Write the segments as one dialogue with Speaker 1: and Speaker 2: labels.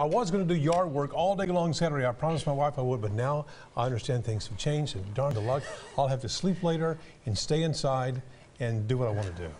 Speaker 1: I was going to do yard work all day long Saturday. I promised my wife I would, but now I understand things have changed. And darn the luck, I'll have to sleep later and stay inside and do what I want to do.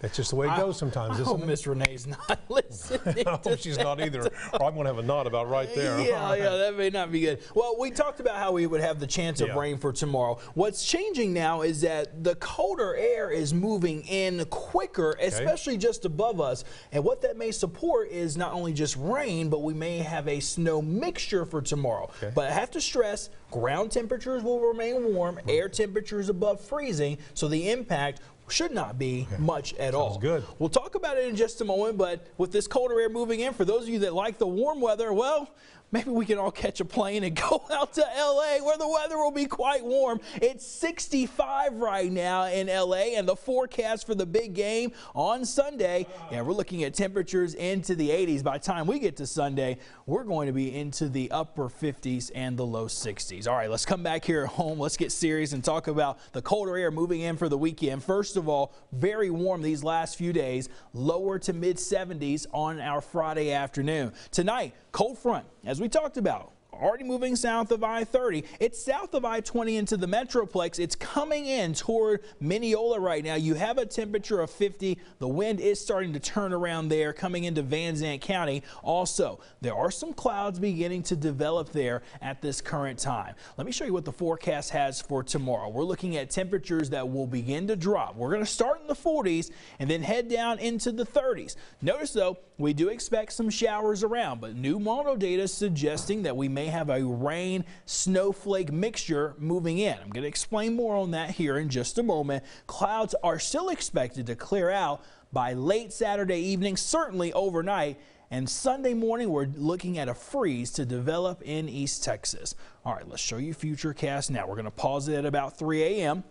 Speaker 1: That's just the way it goes sometimes,
Speaker 2: I
Speaker 1: isn't it?
Speaker 2: Miss Renee's not listening.
Speaker 1: I hope she's not either, or I'm going to have a nod about right there.
Speaker 2: Yeah, yeah, that may not be good. Well, we talked about how we would have the chance of rain for tomorrow. What's changing now is that the colder air is moving in quicker, especially just above us. And what that may support is not only just rain, but we may have a snow mixture for tomorrow.
Speaker 1: Okay.
Speaker 2: But I have to stress, ground temperatures will remain warm, mm-hmm. air temperatures above freezing, so the impact should not be much at all.
Speaker 1: good.
Speaker 2: We'll talk about it in just a moment, but with this colder air moving in, for those of you that like the warm weather, well, maybe we can all catch a plane and go out to LA where the weather will be quite warm. It's 65 right now in LA, and the forecast for the big game on Sunday, yeah, we're looking at temperatures into the 80s. By the time we get to Sunday, we're going to be into the upper 50s and the low 60s. All right, let's come back here at home. Let's get serious and talk about the colder air moving in for the weekend. First of all, very warm these last few days, lower to mid 70s on our Friday afternoon. Tonight, cold front, as we talked about. Already moving south of I-30. It's south of I-20 into the Metroplex. It's coming in toward Mineola right now. You have a temperature of 50. The wind is starting to turn around there coming into Van Zandt County. Also, there are some clouds beginning to develop there at this current time. Let me show you what the forecast has for tomorrow. We're looking at temperatures that will begin to drop. We're going to start in the 40s and then head down into the 30s. Notice though, we do expect some showers around, but new model data suggesting that we may have a rain snowflake mixture moving in. I'm going to explain more on that here in just a moment. Clouds are still expected to clear out by late Saturday evening, certainly overnight. And Sunday morning, we're looking at a freeze to develop in East Texas. All right, let's show you futurecast now. We're going to pause it at about 3 a.m.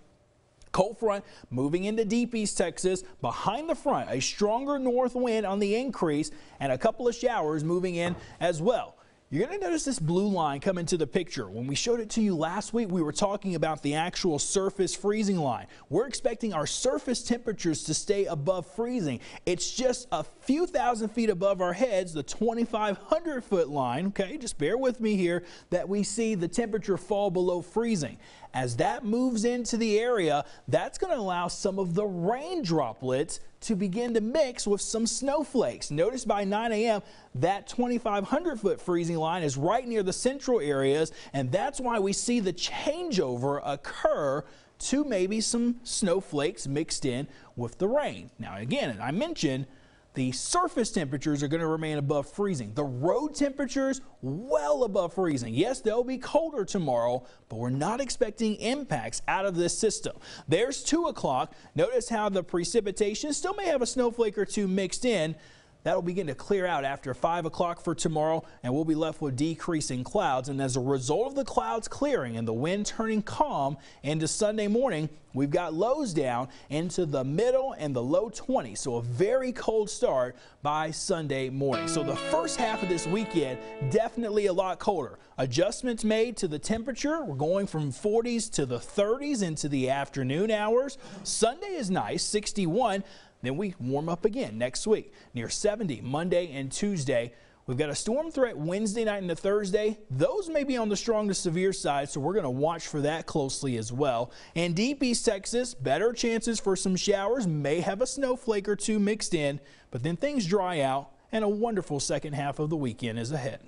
Speaker 2: Cold front moving into deep East Texas. Behind the front, a stronger north wind on the increase and a couple of showers moving in as well. You're going to notice this blue line come into the picture. When we showed it to you last week, we were talking about the actual surface freezing line. We're expecting our surface temperatures to stay above freezing. It's just a few thousand feet above our heads, the 2,500 foot line, okay, just bear with me here, that we see the temperature fall below freezing. As that moves into the area, that's going to allow some of the rain droplets to begin to mix with some snowflakes. Notice by 9 a.m. that 2,500 foot freezing line is right near the central areas, and that's why we see the changeover occur to maybe some snowflakes mixed in with the rain. Now, again, I mentioned the surface temperatures are going to remain above freezing. The road temperatures well above freezing. Yes, they'll be colder tomorrow, but we're not expecting impacts out of this system. There's 2 o'clock. Notice how the precipitation still may have a snowflake or two mixed in. That'll begin to clear out after 5 o'clock for tomorrow, and we'll be left with decreasing clouds. And as a result of the clouds clearing and the wind turning calm into Sunday morning, we've got lows down into the middle and the low 20s. So a very cold start by Sunday morning. So the first half of this weekend, definitely a lot colder. Adjustments made to the temperature. We're going from 40s to the 30s into the afternoon hours. Sunday is nice, 61. Then we warm up again next week near 70 Monday and Tuesday. We've got a storm threat Wednesday night into Thursday. Those may be on the strong to severe side, so we're going to watch for that closely as well. And deep East Texas, better chances for some showers, may have a snowflake or two mixed in, but then things dry out and a wonderful second half of the weekend is ahead.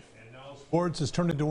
Speaker 1: Sports has turned into